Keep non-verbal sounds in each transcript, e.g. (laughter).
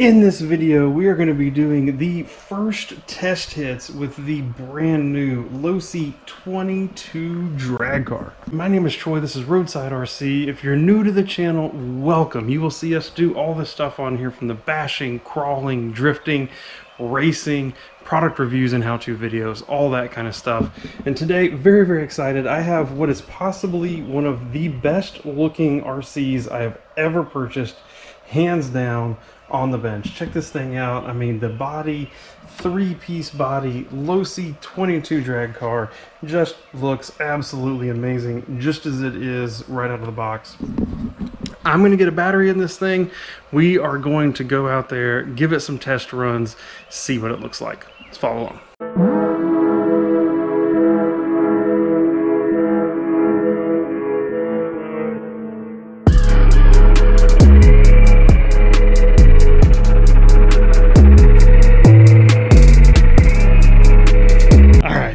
In this video, we are going to be doing the first test hits with the brand new Losi 22 drag car. My name is Troy, this is Roadside RC. If you're new to the channel, welcome. You will see us do all this stuff on here from the bashing, crawling, drifting, racing, product reviews and how-to videos, all that kind of stuff. And today, very, very excited. I have what is possibly one of the best looking RCs I have ever purchased, hands down on the bench. Check this thing out. I mean, the body, three-piece body, low Losi 22 drag car just looks absolutely amazing, just as it is right out of the box. I'm going to get a battery in this thing. We are going to go out there, give it some test runs, see what it looks like. Let's follow along.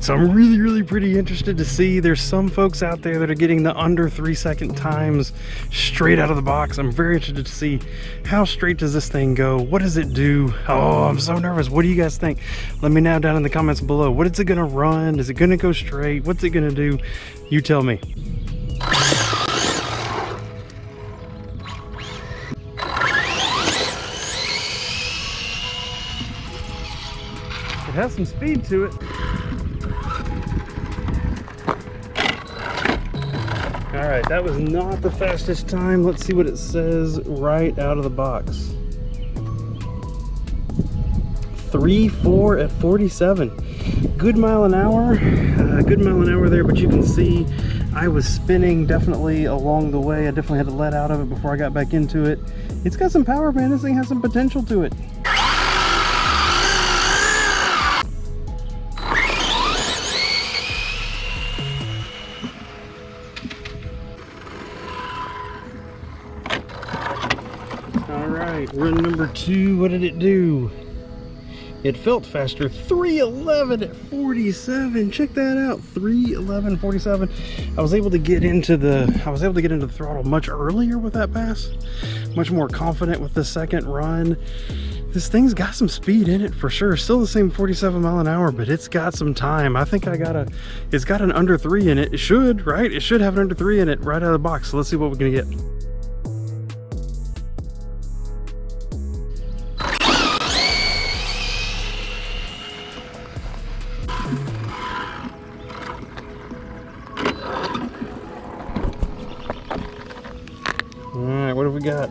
So I'm really, really pretty interested to see. There's some folks out there that are getting the under three second times straight out of the box. I'm very interested to see how straight does this thing go? What does it do? Oh, I'm so nervous. What do you guys think? Let me know down in the comments below. What is it gonna run? Is it gonna go straight? What's it gonna do? You tell me. It has some speed to it. All right, that was not the fastest time. Let's see what it says right out of the box. 3-4 at 47. Good mile an hour, uh, good mile an hour there, but you can see I was spinning definitely along the way. I definitely had to let out of it before I got back into it. It's got some power, man. This thing has some potential to it. Run number two, what did it do? It felt faster, 311 at 47. Check that out, 311 47. I was able to get into the I was able to get into the throttle much earlier with that pass. Much more confident with the second run. This thing's got some speed in it for sure. Still the same 47 mile an hour, but it's got some time. I think I got a it's got an under three in it. It should, right? It should have an under three in it right out of the box. So let's see what we're gonna get. Got?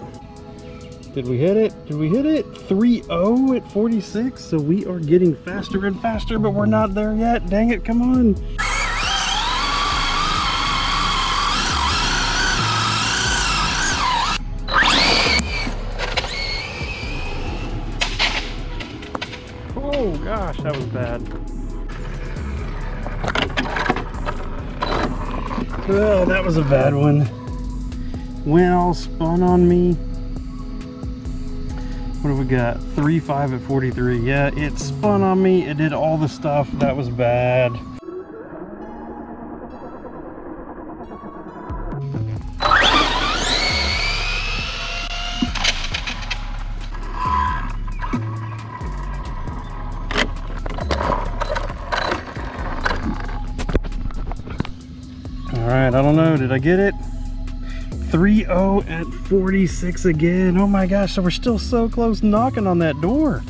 Did we hit it? Did we hit it? 3-0 at 46. So we are getting faster and faster, but we're not there yet. Dang it, come on. Oh gosh, that was bad. Oh, that was a bad one well spun on me. What have we got? 3 5 at 43 yeah it spun on me. It did all the stuff. That was bad. All right i don't know. Did i get it 3-0 at 46 again. Oh my gosh, so we're still so close knocking on that door.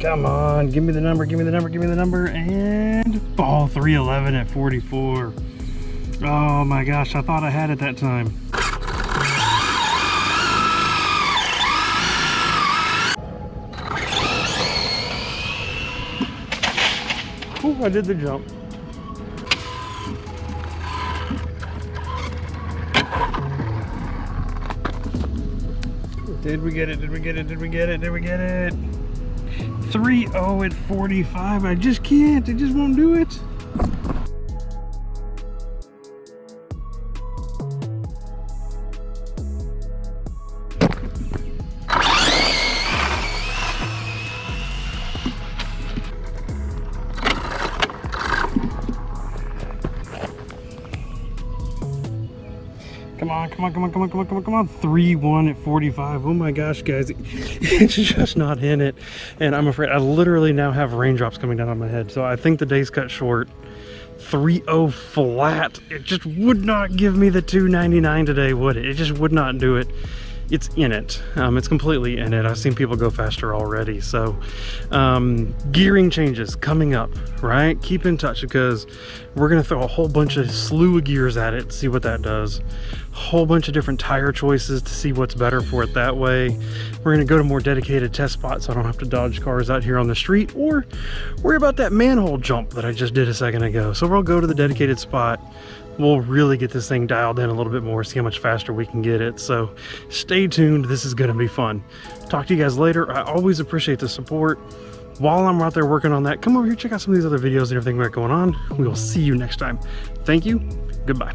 Come on, give me the number, give me the number, give me the number, and ball 311 at 44. Oh my gosh, I thought I had it that time. I did the jump. Did we get it? Did we get it? Did we get it? Did we get it? 3-0 at 45. I just can't. It just won't do it. On, come on, come on, come on, come on, come on, come on. 3-1 at 45. Oh my gosh, guys. (laughs) It's just not in it. And I'm afraid I literally now have raindrops coming down on my head. So I think the day's cut short. 3-0 flat. It just would not give me the 299 today, would it? It just would not do it it's in it. Um, it's completely in it. I've seen people go faster already. So um, gearing changes coming up, right? Keep in touch because we're to throw a whole bunch of slew of gears at it, see what that does. Whole bunch of different tire choices to see what's better for it that way. We're to go to more dedicated test spots so I don't have to dodge cars out here on the street or worry about that manhole jump that I just did a second ago. So we'll go to the dedicated spot we'll really get this thing dialed in a little bit more, see how much faster we can get it. So stay tuned. This is going to be fun. Talk to you guys later. I always appreciate the support. While I'm out there working on that, come over here, check out some of these other videos and everything we got going on. We will see you next time. Thank you. Goodbye.